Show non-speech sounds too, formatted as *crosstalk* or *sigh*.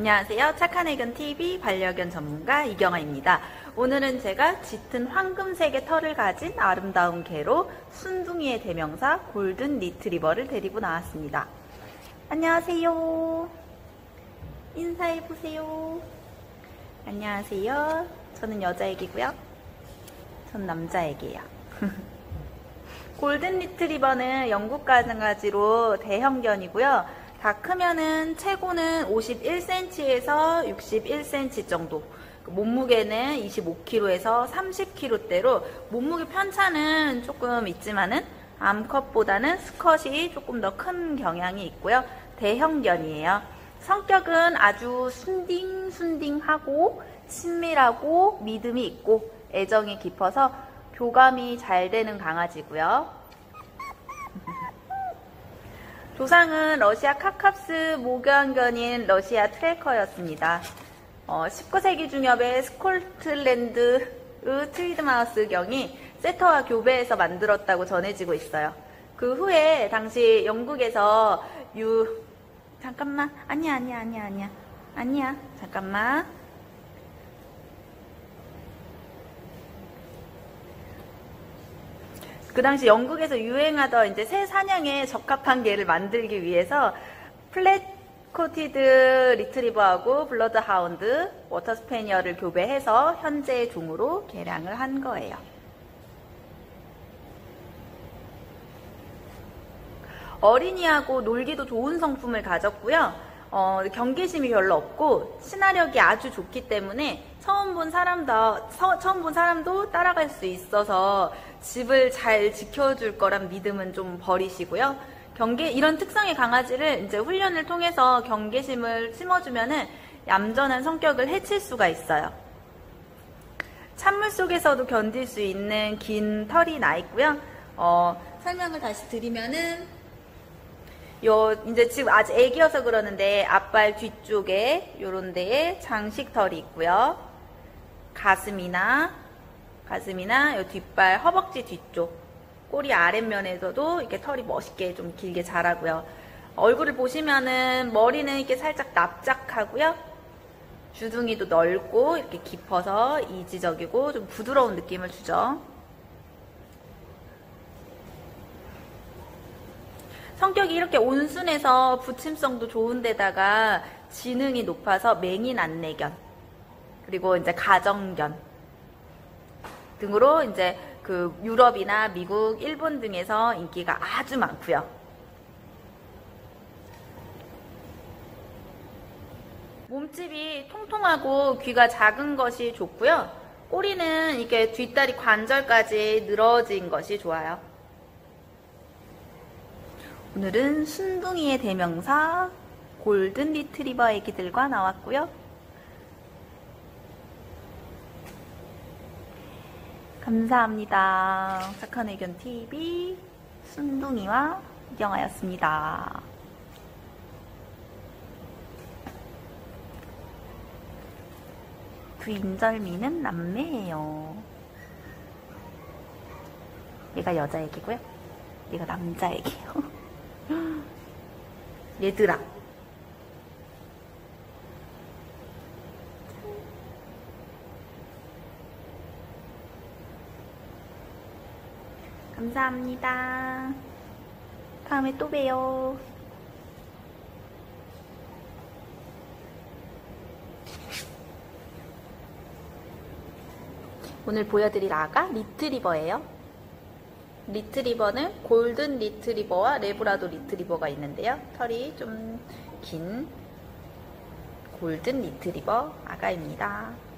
안녕하세요. 착한 애견 TV 반려견 전문가 이경아입니다. 오늘은 제가 짙은 황금색의 털을 가진 아름다운 개로 순둥이의 대명사 골든 리트리버를 데리고 나왔습니다. 안녕하세요. 인사해 보세요. 안녕하세요. 저는 여자애기고요. 전 남자애기예요. *laughs* 골든 리트리버는 영국 강아지로 대형견이고요. 다 크면은 최고는 51cm에서 61cm 정도. 몸무게는 25kg에서 30kg대로 몸무게 편차는 조금 있지만은 암컷보다는 스컷이 조금 더 큰 경향이 있고요. 대형견이에요. 성격은 아주 순딩순딩하고 친밀하고 믿음이 있고 애정이 깊어서 교감이 잘 되는 강아지고요. 조상은 러시아 카캅스 모견견인 러시아 트래커였습니다. 어, 19세기 중엽의 스코틀랜드의 트위드마우스 경이 세터와 교배해서 만들었다고 전해지고 있어요. 그 후에 당시 영국에서 유 잠깐만 아니야 아니야 아니야 아니야 아니야 잠깐만 그 당시 영국에서 유행하던 이제 새 사냥에 적합한 개를 만들기 위해서 flat coated 리트리버하고 bloodhound, water spaniel을 교배해서 현재의 종으로 개량을 한 거예요. 어린이하고 놀기도 좋은 성품을 가졌고요. 어, 경계심이 별로 없고 친화력이 아주 좋기 때문에 처음 본 사람도 서, 처음 본 사람도 따라갈 수 있어서 집을 잘 지켜줄 거란 믿음은 좀 버리시고요. 경계 이런 특성의 강아지를 이제 훈련을 통해서 경계심을 심어주면은 얌전한 성격을 해칠 수가 있어요. 찬물 속에서도 견딜 수 있는 긴 털이 나 있고요. 어, 설명을 다시 드리면은 요 이제 지금 아직 애기여서 그러는데 앞발 뒤쪽에 요런 데에 장식 털이 있고요. 가슴이나 가슴이나 요 뒷발 허벅지 뒤쪽 꼬리 아랫면에서도 이렇게 털이 멋있게 좀 길게 자라고요. 얼굴을 보시면은 머리는 이렇게 살짝 납작하고요. 주둥이도 넓고 이렇게 깊어서 이지적이고 좀 부드러운 느낌을 주죠. 성격이 이렇게 온순해서 부침성도 좋은데다가 지능이 높아서 맹인 안내견 그리고 이제 가정견 등으로 이제 그 유럽이나 미국, 일본 등에서 인기가 아주 많고요. 몸집이 통통하고 귀가 작은 것이 좋고요. 꼬리는 이게 뒷다리 관절까지 늘어진 것이 좋아요. 오늘은 순둥이의 대명사 골든 리트리버 애기들과 나왔고요. 감사합니다. 착한 의견 TV 순둥이와 이경아였습니다. 구인절미는 남매예요. 얘가 여자 애기고요. 얘가 남자 애기예요. *laughs* 얘들아. 감사합니다. 다음에 또 봬요. 오늘 보여드릴 아가 리트리버예요. 리트리버는 골든 리트리버와 래브라도 리트리버가 있는데요. 털이 좀 긴 골든 리트리버 아가입니다.